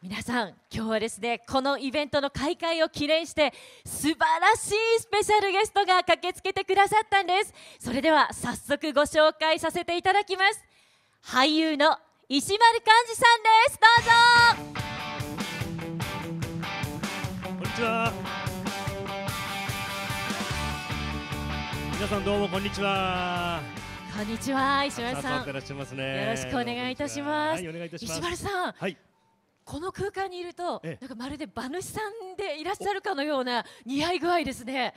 皆さん今日はですねこのイベントの開会を記念して素晴らしいスペシャルゲストが駆けつけてくださったんですそれでは早速ご紹介させていただきます俳優の石丸幹二さんですどこんにちは。皆さんどうもこんにちは。うぞこんにちは石丸さん。よろしくお願いいたしますはい、お願いいたします。石丸さんはい。この空間にいるとええなんかまるで馬主さんでいらっしゃるかのような似合い具合ですね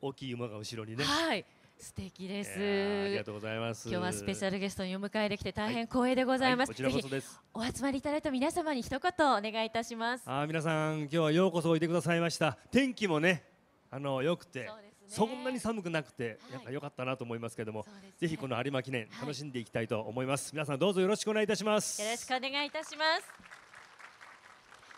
大きい馬が後ろにね。はい素敵ですありがとうございます。今日はスペシャルルゲストにお迎えできて大変光栄でございます。こちらこぜひ。お集まりいただいた皆様に一言お願いいたします。あー皆さん今日はようこそおいでくださいました。天気もねあの良くてそんなに寒くなくてはいなんか良かったなと思いますけども、ねぜひこの有馬記念はい楽しんでいきたいと思います。皆さんどうぞよろしくお願いいたします。よろしくお願いいたします。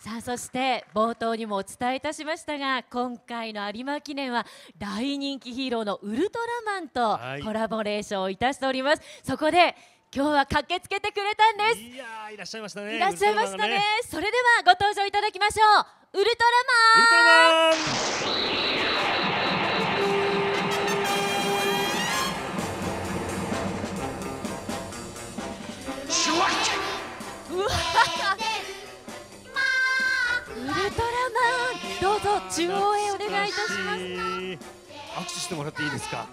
さあそして冒頭にもお伝えいたしましたが今回の有馬記念は大人気ヒーローのウルトラマンとはい。コラボレーションをいたしております、そこで今日は駆けつけてくれたんです。いやーいらっしゃいましたね。いらっしゃいましたね。ウルトラマンがそれではご登場いただきましょう。ウルトラマントラマンどうぞ中央へお願いいたしますす。握手してもらっていいですか。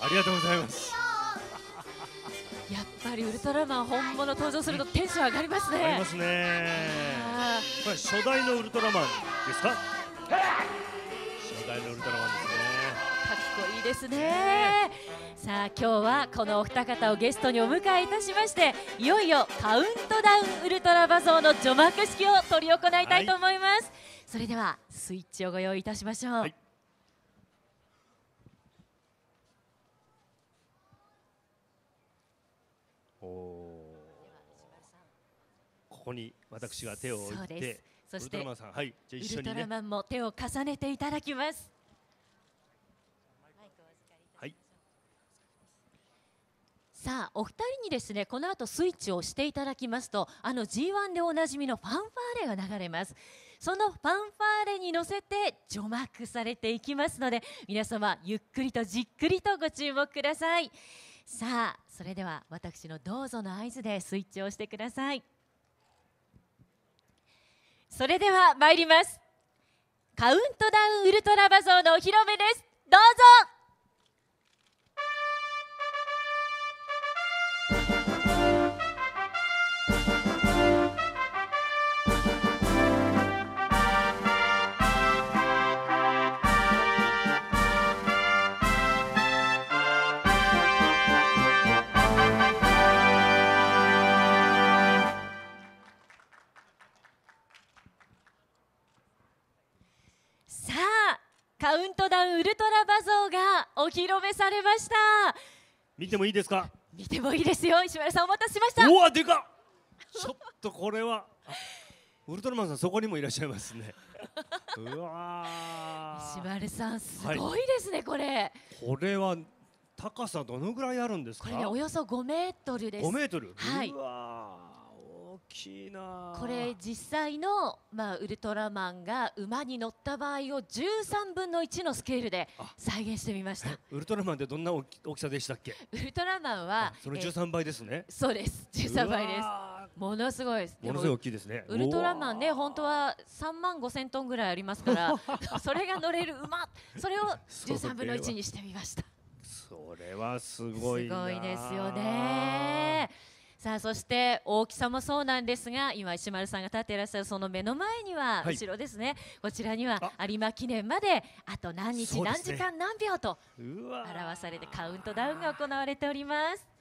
ありがとうございます。やっぱりウルトラマン本物登場するとテンション上がりますねありますね。あこれ初代のウルトラマンですか？初代のウルトラマンですね。ーかっこいいですねさあ今日はこのお二方をゲストにお迎えいたしましていよいよカウントダウンウルトラバ像の除幕式を執り行いたいと思います、それではスイッチをご用意いたしましょう、はい。ここに私が手を置いてす、そしてウルトラマンさん。はい。ね。マンも手を重ねていただきますはいさあお二人にですねこの後スイッチを押していただきますとあの G1 でおなじみのファンファーレが流れます。そのファンファーレに乗せて除幕されていきますので皆様ゆっくりとじっくりとご注目ください。さあそれでは私のどうぞの合図でスイッチをしてください。それでは参ります。カウントダウンウルトラバ像のお披露目です。どうぞ。カウントダウンウルトラバ像がお披露目されました見てもいいですか？見てもいいですよ石丸さんお待たせしましたうわでかっ。ちょっとこれは。あウルトラマンさんそこにもいらっしゃいますね。うわー石丸さんすごいですね、これこれは高さどのぐらいあるんですか？これねおよそ5メートルです5メートル？はいきいなー。これ実際の、まあ、ウルトラマンが馬に乗った場合を13分の1のスケールであ再現してみました ウルトラマンってどんな大きさでしたっけ？ウルトラマンはあそのえ13倍ですね。そうです13倍ですす。ものすごいですものすごい大きいですね。ウルトラマンね本当は3万5千トンぐらいありますから それが乗れる馬それを13分の1にしてみましたそれはすごい。すごいですよね。さあそして大きさもそうなんですが今石丸さんが立っていらっしゃるその目の前には、はい。後ろですね。こちらにはあ。有馬記念まであと何日、ね。時間何秒と表されてカウントダウンが行われております